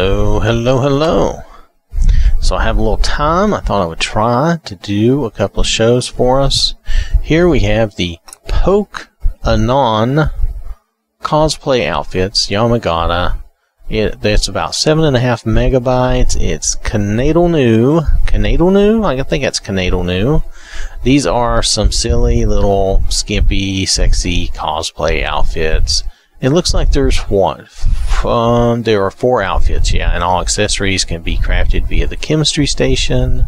Hello, hello, hello. So I have a little time. I thought I would try to do a couple of shows for us. Here we have the Poke Anon cosplay outfits, Yamagata. It, it's about seven and a half megabytes. It's Canadal new. Canadal new? I think that's Canadal new. These are some silly little skimpy, sexy cosplay outfits. It looks like there's what? Um, there are four outfits, yeah, and all accessories can be crafted via the chemistry station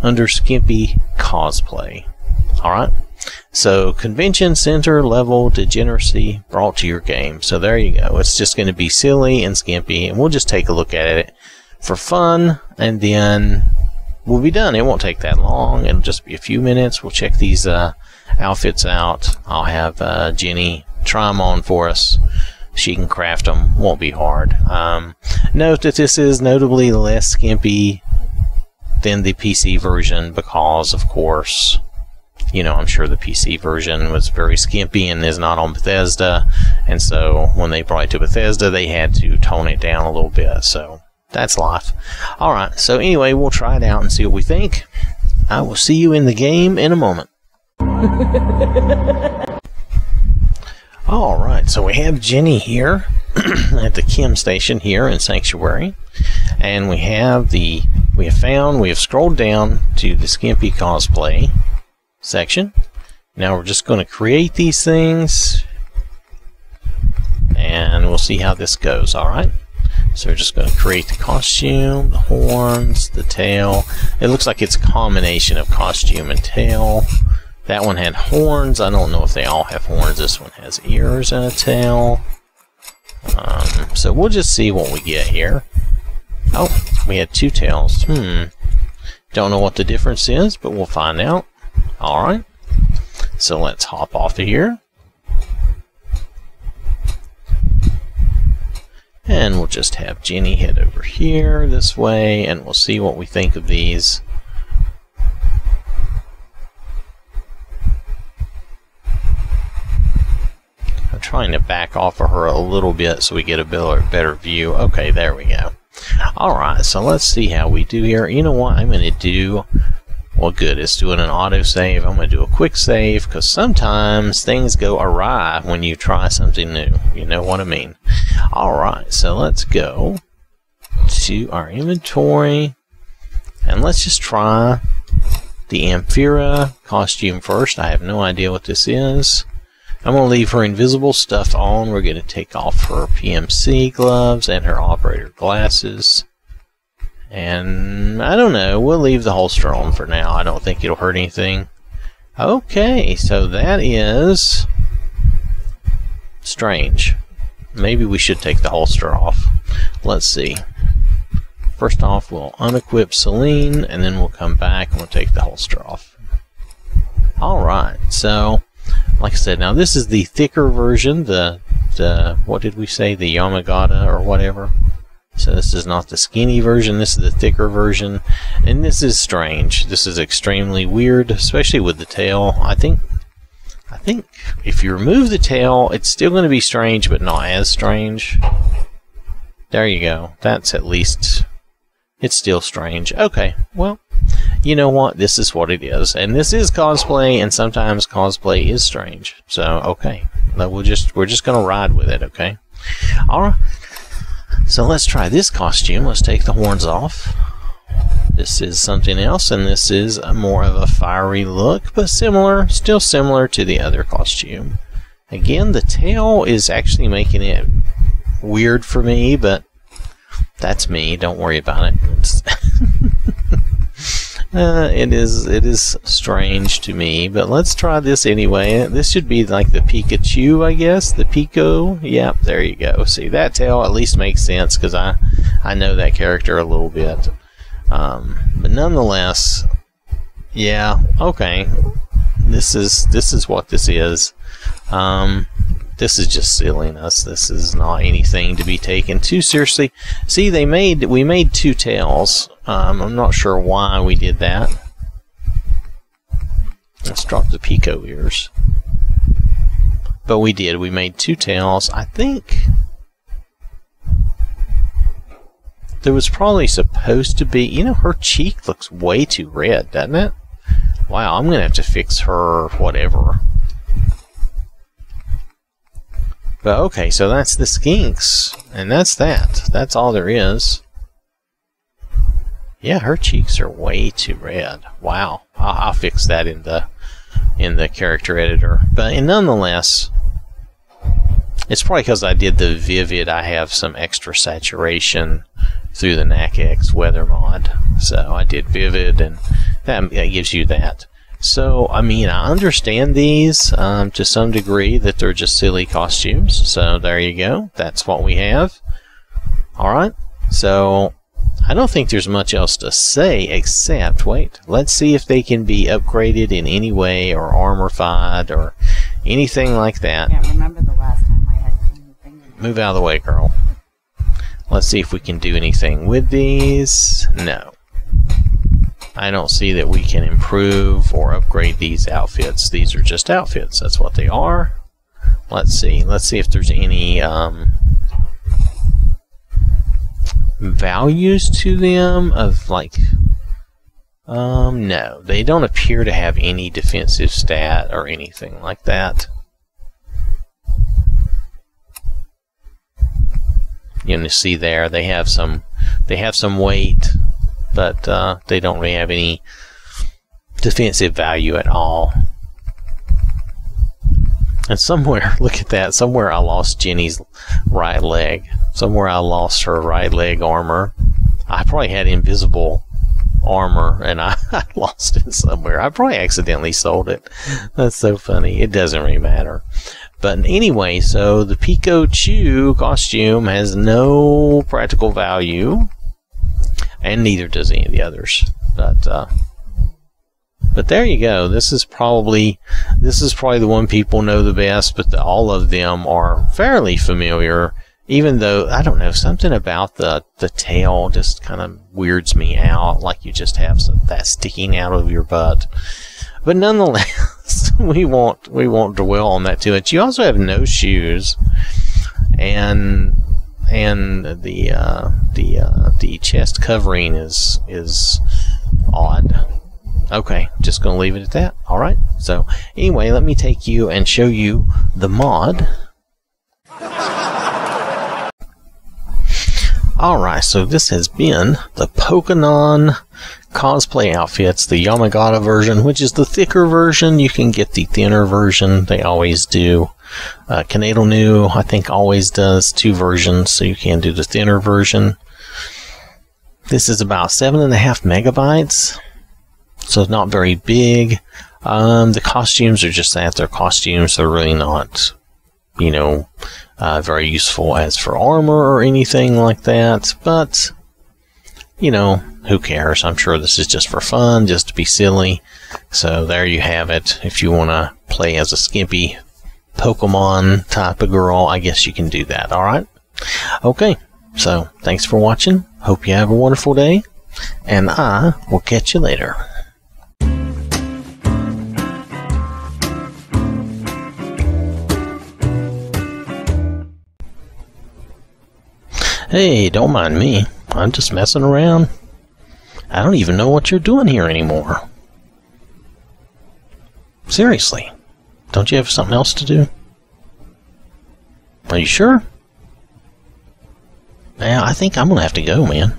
under Skimpy Cosplay. Alright? So, convention center level degeneracy brought to your game. So, there you go. It's just going to be silly and skimpy, and we'll just take a look at it for fun, and then we'll be done. It won't take that long. It'll just be a few minutes. We'll check these uh, outfits out. I'll have uh, Jenny try them on for us. She can craft them. Won't be hard. Um, note that this is notably less skimpy than the PC version because, of course, you know, I'm sure the PC version was very skimpy and is not on Bethesda. And so when they brought it to Bethesda, they had to tone it down a little bit. So that's life. Alright, so anyway, we'll try it out and see what we think. I will see you in the game in a moment. Alright, so we have Jenny here at the chem station here in Sanctuary. And we have the we have found we have scrolled down to the Skimpy cosplay section. Now we're just going to create these things and we'll see how this goes, alright? So we're just going to create the costume, the horns, the tail. It looks like it's a combination of costume and tail. That one had horns. I don't know if they all have horns. This one has ears and a tail. Um, so we'll just see what we get here. Oh, we had two tails. Hmm. Don't know what the difference is, but we'll find out. Alright. So let's hop off of here. And we'll just have Jenny head over here this way, and we'll see what we think of these. Trying to back off of her a little bit so we get a better view. Okay, there we go. Alright, so let's see how we do here. You know what I'm going to do? Well, good. It's doing an autosave. I'm going to do a quick save because sometimes things go awry when you try something new. You know what I mean? Alright, so let's go to our inventory and let's just try the Amphira costume first. I have no idea what this is. I'm going to leave her invisible stuff on. We're going to take off her PMC gloves and her operator glasses. And I don't know, we'll leave the holster on for now. I don't think it'll hurt anything. Okay, so that is strange. Maybe we should take the holster off. Let's see. First off, we'll unequip Celine, and then we'll come back and we'll take the holster off. Alright, so, like I said, now this is the thicker version, the, the, what did we say, the Yamagata or whatever. So this is not the skinny version, this is the thicker version. And this is strange. This is extremely weird, especially with the tail. I think I think if you remove the tail, it's still going to be strange, but not as strange. There you go. That's at least... It's still strange. Okay, well, you know what? This is what it is. And this is cosplay, and sometimes cosplay is strange. So, okay. We'll just, we're just going to ride with it, okay? Alright. So let's try this costume. Let's take the horns off. This is something else, and this is more of a fiery look, but similar, still similar to the other costume. Again, the tail is actually making it weird for me, but that's me. Don't worry about it. uh, it is it is strange to me, but let's try this anyway. This should be like the Pikachu, I guess. The Pico. Yep, there you go. See that tail at least makes sense because I I know that character a little bit. Um, but nonetheless, yeah, okay. This is this is what this is. Um, this is just silliness. This is not anything to be taken too seriously. See, they made we made two tails. Um, I'm not sure why we did that. Let's drop the Pico ears. But we did. We made two tails. I think there was probably supposed to be, you know, her cheek looks way too red, doesn't it? Wow, I'm going to have to fix her whatever. But okay, so that's the skinks, and that's that. That's all there is. Yeah, her cheeks are way too red. Wow, I'll, I'll fix that in the in the character editor. But nonetheless, it's probably because I did the vivid. I have some extra saturation through the NACX weather mod. So I did vivid, and that, that gives you that. So, I mean, I understand these um, to some degree that they're just silly costumes. So there you go. That's what we have. All right. So I don't think there's much else to say except, wait, let's see if they can be upgraded in any way or armorified or anything like that. I can't remember the last time I had. Move out of the way, girl. Let's see if we can do anything with these. No. I don't see that we can improve or upgrade these outfits. These are just outfits. That's what they are. Let's see. Let's see if there's any um, values to them of like um no they don't appear to have any defensive stat or anything like that you can see there they have some they have some weight but uh, they don't really have any defensive value at all and somewhere, look at that, somewhere I lost Jenny's right leg. Somewhere I lost her right leg armor. I probably had invisible armor and I, I lost it somewhere. I probably accidentally sold it. That's so funny. It doesn't really matter. But anyway, so the Pikachu costume has no practical value, and neither does any of the others. But uh, but there you go. This is probably this is probably the one people know the best, but the, all of them are fairly familiar. Even though I don't know something about the the tail just kind of weirds me out, like you just have some, that sticking out of your butt. But nonetheless, we won't we won't dwell on that too much. You also have no shoes, and and the uh, the uh, the chest covering is is odd. Okay, just to leave it at that. All right. So anyway, let me take you and show you the mod. Alright, so this has been the Pokemon cosplay outfits, the Yamagata version, which is the thicker version. You can get the thinner version, they always do. Uh, Kanado New, I think, always does two versions, so you can do the thinner version. This is about 7.5 megabytes so not very big. Um, the costumes are just that they're costumes. They're really not, you know, uh, very useful as for armor or anything like that. But you know, who cares? I'm sure this is just for fun, just to be silly. So there you have it. If you want to play as a skimpy Pokemon type of girl, I guess you can do that. All right. Okay. So thanks for watching. Hope you have a wonderful day, and I will catch you later. Hey, don't mind me. I'm just messing around. I don't even know what you're doing here anymore. Seriously. Don't you have something else to do? Are you sure? Yeah, I think I'm gonna have to go, man.